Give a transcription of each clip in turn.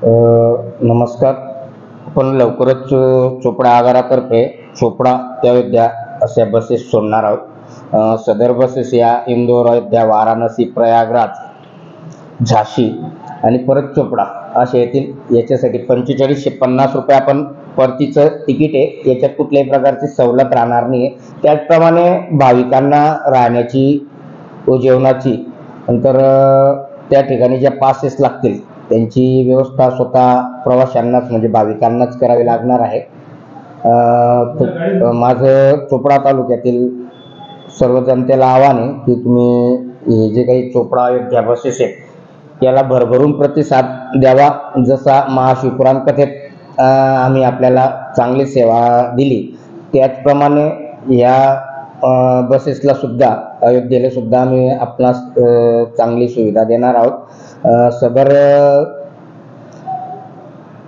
नमस्कार. आपण लवकरच चोपडा आगारातर्फे चोपडा त्या अयोध्या अशा बसेस सोडणार आहोत. सदर बसेस या इंदोर अयोध्या वाराणसी प्रयागराज झाशी आणि परत चोपडा असे येतील. याच्यासाठी पंचेचाळीसशे पन्नास रुपये आपण परतीचं तिकीट आहे. याच्यात कुठल्याही प्रकारची सवलत राहणार नाही आहे त्याचप्रमाणे भाविकांना राहण्याची व जेवणाची नंतर त्या ठिकाणी ज्या पासेस लागतील त्यांची व्यवस्था स्वतः प्रवाशांनाच म्हणजे भाविकांनाच करावी लागणार आहे. माझं चोपडा तालुक्यातील सर्व जनतेला आव्हान आहे की तुम्ही हे जे काही चोपडा अयोध्या बसेस आहेत याला भरभरून प्रतिसाद द्यावा. जसा महाशिवपुराण कथेत आम्ही आपल्याला चांगली सेवा दिली त्याचप्रमाणे या बसेसला सुद्धा अयोध्येला सुद्धा आम्ही आपणास चांगली सुविधा देणार आहोत. सदर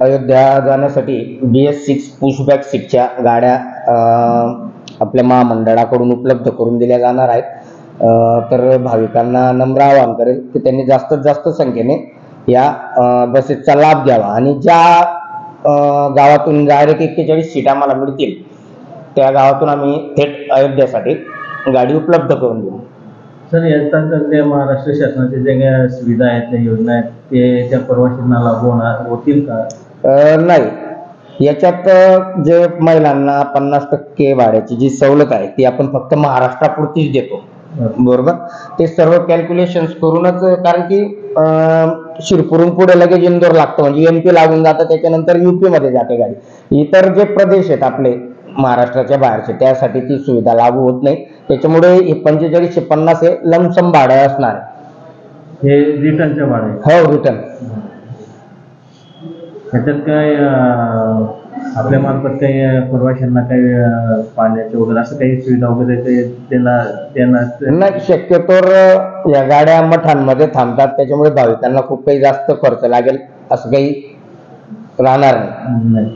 अयोध्या जाण्यासाठी बी एस सिक्स पुशबॅक सीटच्या गाड्या आपल्या महामंडळाकडून उपलब्ध करून दिल्या जाणार आहेत. तर भाविकांना नम्र आवाहन करेल की त्यांनी जास्तीत जास्त संख्येने या बसेसचा लाभ घ्यावा. आणि ज्या गावातून डायरेक्ट एक्केचाळीस सीट आम्हाला मिळतील त्या गावातून आम्ही थेट अयोध्येसाठी गाडी उपलब्ध करून देऊ सर याचा त्या महाराष्ट्र शासनाच्या ज्या काही सुविधा आहेत त्या योजना आहेत ते त्या प्रवाशांना लागू होणार होतील का? अ, नाही. याच्यात अ, जे महिलांना पन्नास टक्के भाड्याची जी सवलत आहे ती आपण फक्त महाराष्ट्रापुरतीच देतो. बरोबर? ते सर्व कॅल्क्युलेशन्स करूनच कारण की अ, शिरपूरून पुढे लगेच इंदोर लागतं. म्हणजे एमपी लागून जातं त्याच्यानंतर युपी मध्ये जाते गाडी. इतर जे प्रदेश आहेत आपले महाराष्ट्राच्या बाहेरचे. त्यासाठी ती सुविधा लागू होत नाही. त्याच्यामुळे हे पंचेचाळीसशे पन्नास हे लमसम भाडं असणार आहे. हे रिटर्नच्या भाडे हो रिटर्न ह्याच्यात काय अं, आपल्या मार्फत काही अं, प्रवाशांना काही अं, पाण्याचे वगैरे असं काही सुविधा वगैरे त्यांना त्यांना नाही शक्यतोवर या गाड्या मठांमध्ये थांबतात. त्याच्यामुळे भाविकांना खूप काही जास्त खर्च लागेल असं काही राहणार नाही. नाही.